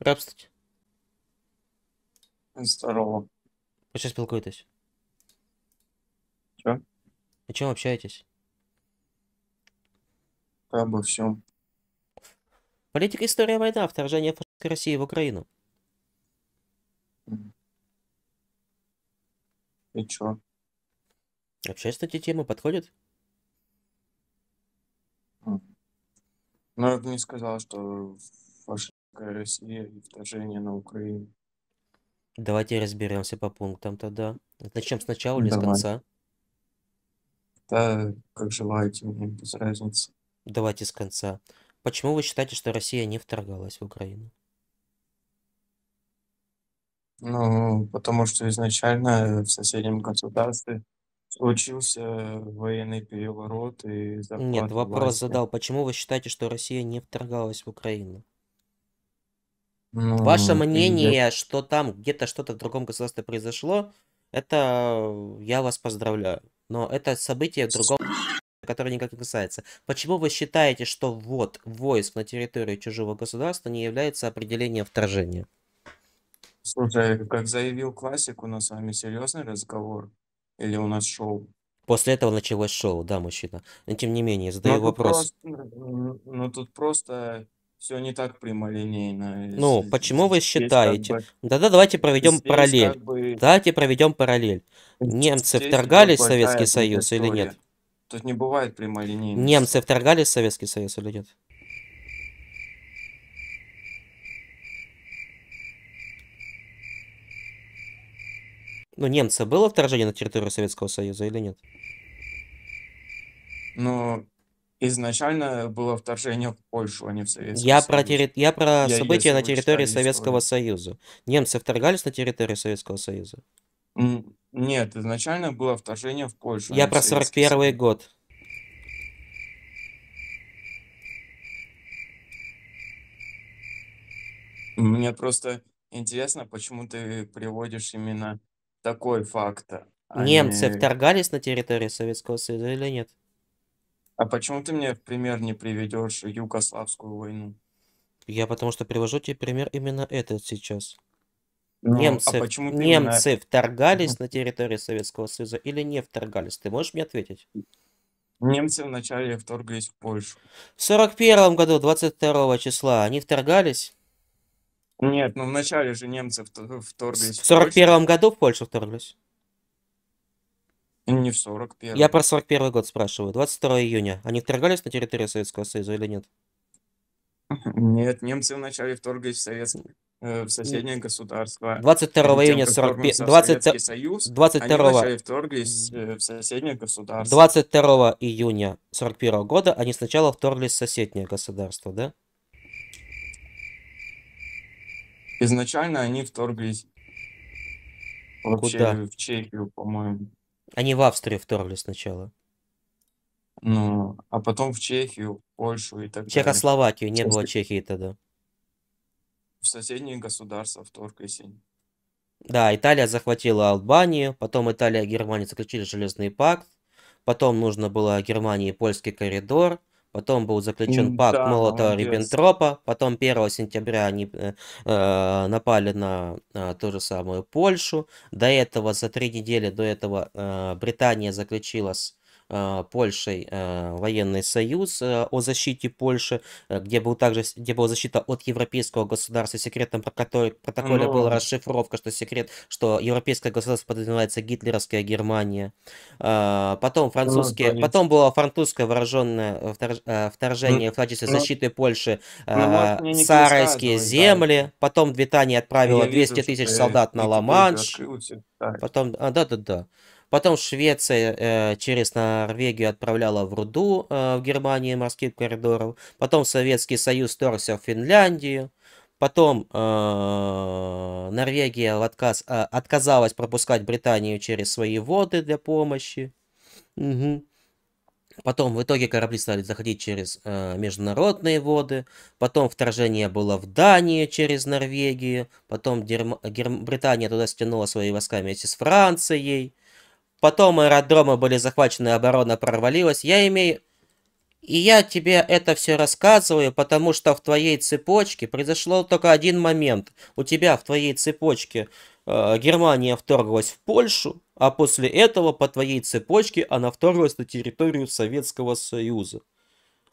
Здравствуйте. Здорово. Ви що спілкуєтесь? Чё? О чем общаетесь? Да, обо всем. Политика, история, война, вторжение фашистской России в Украину. И чё? Общаюсь на эти темы, подходит? Ну, я бы не сказал, что фашистская Россия и вторжение на Украину. Давайте разберемся по пунктам тогда. Начнем сначала или с конца? Да, как желаете, мне без разницы. Давайте с конца. Почему вы считаете, что Россия не вторгалась в Украину? Ну, потому что изначально в соседнем государстве случился военный переворот и захват Нет, вопрос власти. задал. Почему вы считаете, что Россия не вторгалась в Украину? Ну, Ваше и мнение, что там где-то что-то в другом государстве произошло, это я вас поздравляю. Но это событие в другом, которое никак не касается. Почему вы считаете, что ввод войск на территорию чужого государства не является определением вторжения? Слушай, как заявил классик, у нас с вами серьезный разговор? Или у нас шоу? После этого началось шоу, да, мужчина. Но тем не менее, Ну, задаю тут вопрос. просто, м, ну, тут просто все не так прямолинейно. Ну, З- почему вы здесь как считаете? бы- Да-да, давайте проведем здесь параллель. как бы- Давайте проведем параллель. Немцы здесь вторгались в Советский Союз или предыстория. нет? Тут не бывает прямолинейности. Немцы вторгались в Советский Союз или нет? Ну, немцы было вторжение на территорию Советского Союза или нет? Но изначально было вторжение в Польшу, а не в Советский Я про, Союз. терри- я про Я- события на территории Советского историю. Союза. Немцы вторгались на территорию Советского Союза? Нет, изначально было вторжение в Польшу, а Я в про Советский 41 Союз. год. Мне просто интересно, почему ты приводишь именно такой факт, а Немцы не... вторгались на территорию Советского Союза или нет? А почему ты мне в пример не приведешь Югославскую войну? Я потому что привожу тебе пример именно этот сейчас. Ну, Немцы, а почему ты именно... немцы вторгались на территорию Советского Союза или не вторгались? Ты можешь мне ответить? Немцы вначале вторглись в Польшу. В 41 году, 22 числа, они вторгались? Нет, ну вначале же немцы вт- В вторглись в 41 году в Польшу вторглись? Не в 41 Я про 41 год спрашиваю. 22 июня. Они вторгались на территорию Советского Союза или нет? Нет, немцы вначале вторглись в, Советский, э, в соседнее государство. 22 Перед тем, июня как 41... вторгнуться в 20... Советский Союз, они 22... вначале вторглись э, в соседнее государство. 22 июня 41 года они сначала вторглись в соседнее государство, да? Изначально они вторглись вообще Куда? в Чехию, по-моему. Они в Австрию вторглись сначала. Ну, а потом в Чехию, Польшу и так далее. Чехословакию, не было Чех- Чехии тогда. В соседние государства вторглись они. Да, Италия захватила Албанию, потом Италия и Германия заключили железный пакт, потом нужно было Германии польский коридор, потом был заключен пакт да, Молотова-Риббентропа, потом 1 сентября они э, э, напали на э, ту же самую Польшу, до этого, за три недели до этого э, Британия заключила с Польшей э, военный союз э, о защите Польши, э, где был также где была защита от европейского государства, в секретном протоколе, протоколе была Ну. расшифровка, что секрет, что европейское государство подразумевается гитлеровская Германия. А, Потом французские, есть- потом было французское вооруженное вторж- вторжение в качестве ну, защиты Польши ну, Сарайские да, земли. Потом Британия отправила Я 200 вижу, тысяч ты солдат на Ла-Манш. Потом, а, да-да-да. Потом Швеция э, через Норвегию отправляла в руду э, в Германии морских коридоров. Потом Советский Союз вторгся в Финляндию. Потом э, Норвегия в отказ, э, отказалась пропускать Британию через свои воды для помощи. Мгм. Потом в итоге корабли стали заходить через э, международные воды. Потом вторжение было в Данию через Норвегию. Потом Дерма- Герм- Британия туда стянула свои войска вместе с Францией. Потом аэродромы были захвачены, оборона провалилась. Я имею... И я тебе это все рассказываю, потому что в твоей цепочке произошло только один момент. У тебя в твоей цепочке э, Германия вторглась в Польшу, а после этого по твоей цепочке она вторглась на территорию Советского Союза.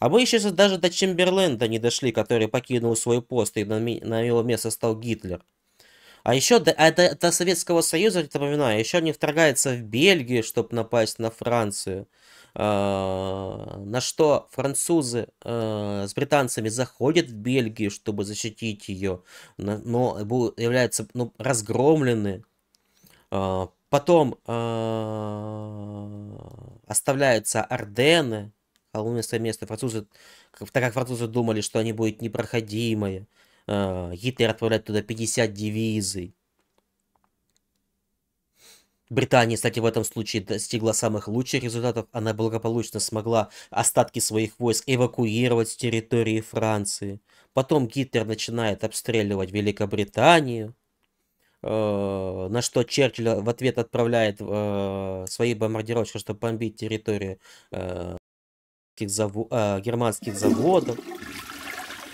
А мы еще даже до Чемберленда не дошли, который покинул свой пост, и на, на его место стал Гитлер. А еще до, а до, Советского Союза, напоминаю, еще не вторгается в Бельгию, чтобы напасть на Францию. А, на что французы а, с британцами заходят в Бельгию, чтобы защитить ее, но являются ну, разгромлены. А, потом оставляются Ордены, холмистое место. Французы, так как французы думали, что они будут непроходимые, Гитлер отправляет туда 50 дивизий. Британия, кстати, в этом случае достигла самых лучших результатов. Она благополучно смогла остатки своих войск эвакуировать с территории Франции. Потом Гитлер начинает обстреливать Великобританию. Э, на что Черчилль в ответ отправляет э, свои бомбардировщики, чтобы бомбить территорию э, германских заводов.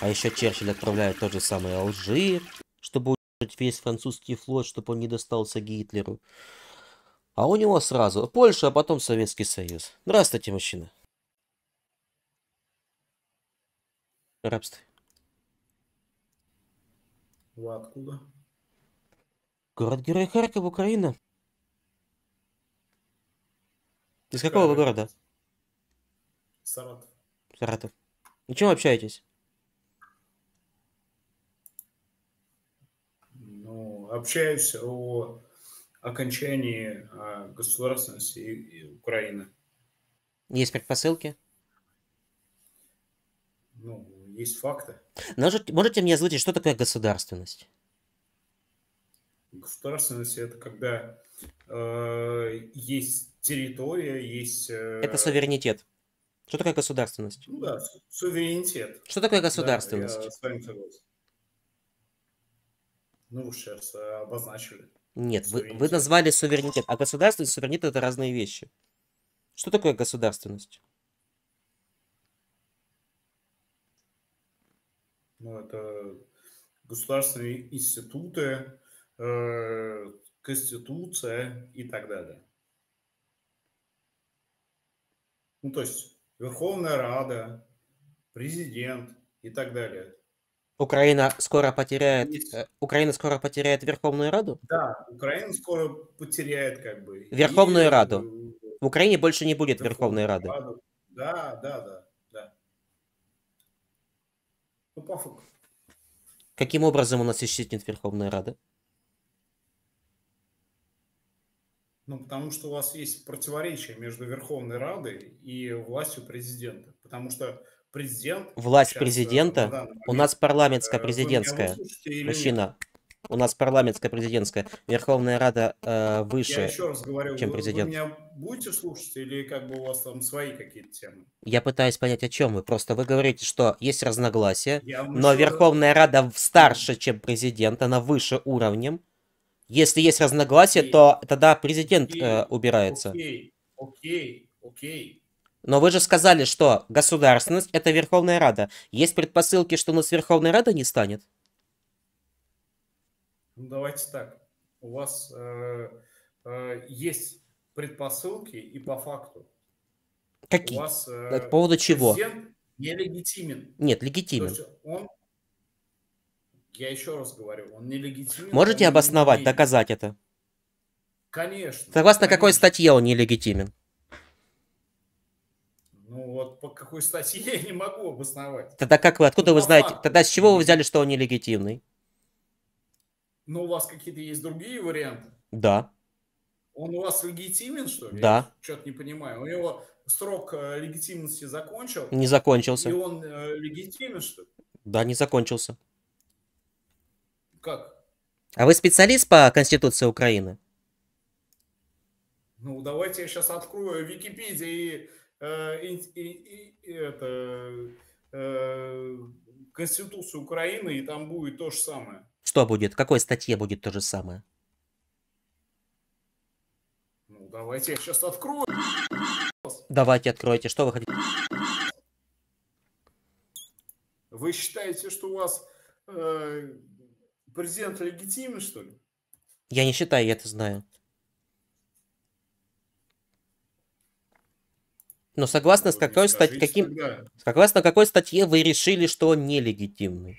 А еще Черчилль отправляет тот же самый Алжир, чтобы удержать весь французский флот, чтобы он не достался Гитлеру. А у него сразу Польша, а потом Советский Союз. Здравствуйте, мужчина. Рабство. Вы откуда? Город-герой Харьков, Украина. Из какого вы города? Саратов. Саратов. О чем общаетесь? Ну, общаюсь о окончании а, государственности Украины. Есть предпосылки? Ну, есть факты. Можете, можете мне озвучить, что такое государственность? Государственность это когда э, есть территория, есть... Э, это суверенитет. Что такое государственность? Ну да, суверенитет. Что такое государственность? Да, я с вами согласен. Ну, сейчас обозначили. Нет, вы, вы назвали суверенитет, а государственность и суверенитет это разные вещи. Что такое государственность? Ну, это государственные институты, э, конституция и так далее. Ну, то есть Верховная Рада, президент и так далее. Украина скоро потеряет, Есть. Э, Украина скоро потеряет Верховную Раду? Да, Украина скоро потеряет как бы. Верховную и, Раду. В Украине больше не будет Верховной Рады. Раду. Да, да, да, да. Ну, по факту. Каким образом у нас исчезнет Верховная Рада? Ну, потому что у вас есть противоречие между Верховной Радой и властью президента. Потому что президент... Власть сейчас, э, президента? Момент, у нас парламентская президентская. Мужчина. У нас парламентская президентская. Верховная Рада э, выше, Я еще раз говорю, чем президент. Вы, меня будете слушать или как бы у вас там свои какие-то темы? Я пытаюсь понять, о чем вы. Просто вы говорите, что есть разногласия, Я но Верховная Рада старше, чем президент, она выше уровнем. Если есть разногласия, окей. то тогда президент окей. э, убирается. Окей, окей, окей. Но вы же сказали, что государственность – это Верховная Рада. Есть предпосылки, что у нас Верховная Рада не станет? Ну, давайте так. У вас э, э, есть предпосылки и по факту. Какие? У вас, э, по поводу чего? Нелегитимен. Нет, легитимен. Он, я еще раз говорю, он нелегитимен. Можете обосновать, доказать это? Конечно. Согласно конечно. какой статье он нелегитимен? Ну вот по какой статье я не могу обосновать. Тогда как вы, откуда ну, вы знаете, факту. тогда с чего вы взяли, что он нелегитимный? Ну у вас какие-то есть другие варианты? Да. Он у вас легитимен, что ли? Да. Что-то не понимаю. У него срок э, легитимности закончил? Не закончился. И он э, легитимен, что ли? Да, не закончился. Как? А вы специалист по Конституции Украины? Ну, давайте я сейчас открою Википедию и Э, и, и, и, это, э, Конституцию Украины, и там будет то же самое. Что будет? В какой статье будет то же самое? Ну, давайте я сейчас открою. Давайте откройте. Что вы хотите? Вы считаете, что у вас э, президент легитимный, что ли? Я не считаю, я это знаю. Но согласно с какой статье, скажите каким, тогда. согласно какой статье вы решили, что он нелегитимный?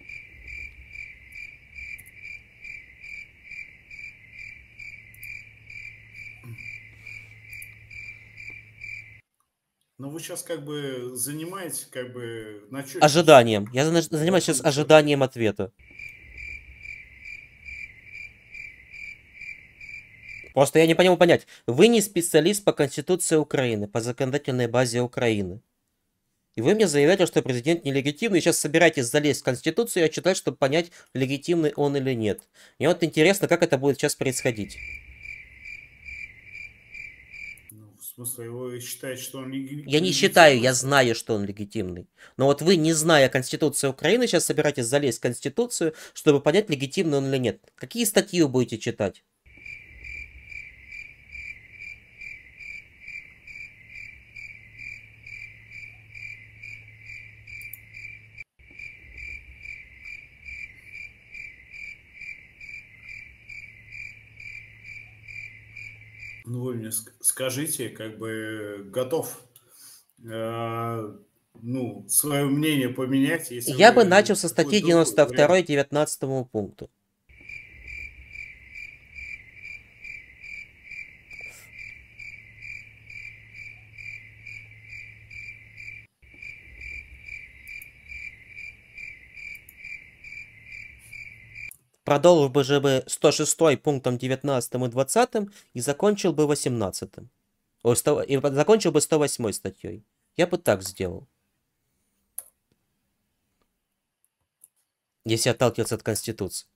Но вы сейчас как бы занимаетесь как бы на чё- Ожиданием. Я занимаюсь сейчас ожиданием ответа. Просто я не понимаю понять. Вы не специалист по Конституции Украины, по законодательной базе Украины. И вы мне заявляете, что президент нелегитимный, сейчас собираетесь залезть в Конституцию и отчитать, чтобы понять, легитимный он или нет. Мне вот интересно, как это будет сейчас происходить. Ну, в смысле, вы считаете, что он леги- Я не легитимный? считаю, я знаю, что он легитимный. Но вот вы, не зная Конституции Украины, сейчас собираетесь залезть в Конституцию, чтобы понять, легитимный он или нет. Какие статьи вы будете читать? Ну, вы мне ск- скажите, как бы готов, э, ну, свое мнение поменять, если Я бы вы начал со статьи другой 92 вариант. 19 пункту. Продолжил бы же бы 106 пунктом 19 и 20 и закончил бы 18. Ой, 100 и закончил бы 108 статьей. Я бы так сделал. Если отталкиваться от Конституции.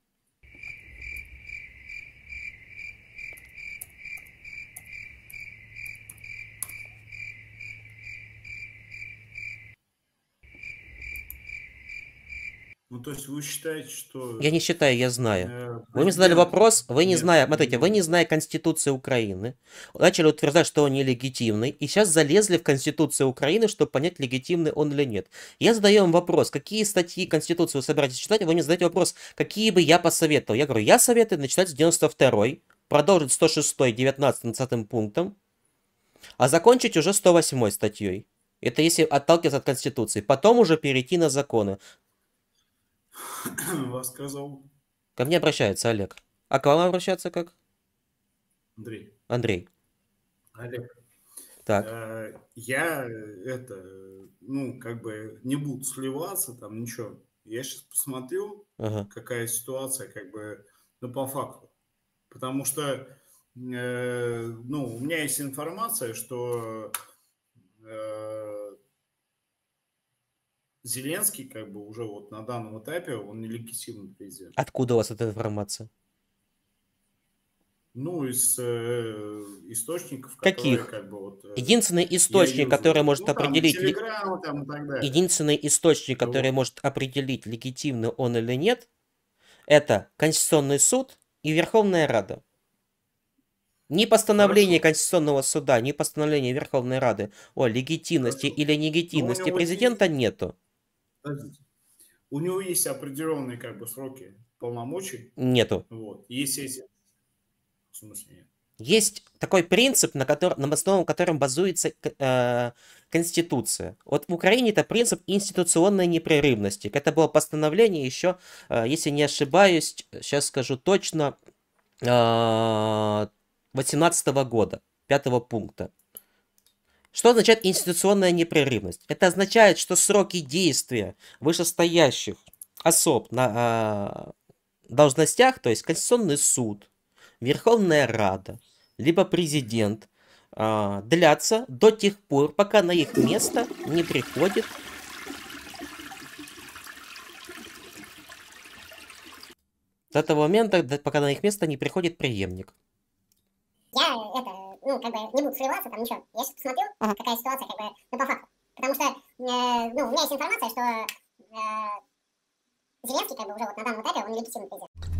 Ну, то есть вы считаете, что... Я не считаю, я знаю. э, Вы мне задали президент- вопрос, вы не Нет, зная, смотрите, вы не- зная Конституции Украины, начали утверждать, что он нелегитимный, и сейчас залезли в Конституцию Украины, чтобы понять, легитимный он или нет. Я задаю вам вопрос, какие статьи Конституции вы собираетесь читать, вы мне задаете вопрос, какие бы я посоветовал. Я говорю, я советую начинать с 92 продолжить 106 19 20 пунктом, а закончить уже 108 статьей. Это если отталкиваться от Конституции. Потом уже перейти на законы. Вас сказал Ко мне обращается Олег. А к вам обращаться как? Андрей. Андрей. Олег, Так. э, я это, ну, как бы не буду сливаться, там, ничего. Я сейчас посмотрю, Ага. какая ситуация, как бы, ну, по факту. Потому что, э, ну, у меня есть информация, что э, Зеленский, как бы, уже вот на данном этапе, он нелегитимный президент. Откуда у вас эта информация? Ну, из э, источников, Каких? которые, как бы, вот... э, Единственный источник, который может Ну, определить... ли- Телеграм, там, и так далее. Единственный источник, Вот. который может определить, легитимный он или нет, это Конституционный суд и Верховная Рада. Ни постановление Хорошо. Конституционного суда, ни постановление Верховной Рады о легитимности Хорошо. или нелегитимности него президента нету. Подождите. У него есть определенные как бы сроки полномочий. Нету. Вот. Есть эти. В смысле нет? Есть такой принцип, на, котором, на основе котором базуется э, Конституция. Вот в Украине это принцип институционной непрерывности. Это было постановление еще, э, если не ошибаюсь, сейчас скажу точно, э, 18 года, 5 пункта. Что означает институционная непрерывность? Это означает, что сроки действия вышестоящих особ на э, должностях, то есть Конституционный суд, Верховная Рада, либо президент, а, длятся до тех пор, пока на их место не приходит до того момента, пока на их место не приходит преемник. Ну, как бы не буду срываться, там ничего. Я сейчас посмотрю, какая ситуация, как бы, ну, по факту. Потому что, э, ну, у меня есть информация, что э, Зеленский, как бы, уже вот на данном этапе, он нелегитимный президент.